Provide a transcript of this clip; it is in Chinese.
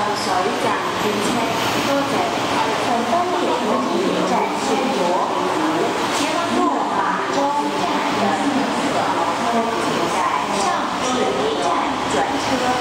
上水站列车，多在。从东铁土站选择前往马庄站的四号，请在上水站转车。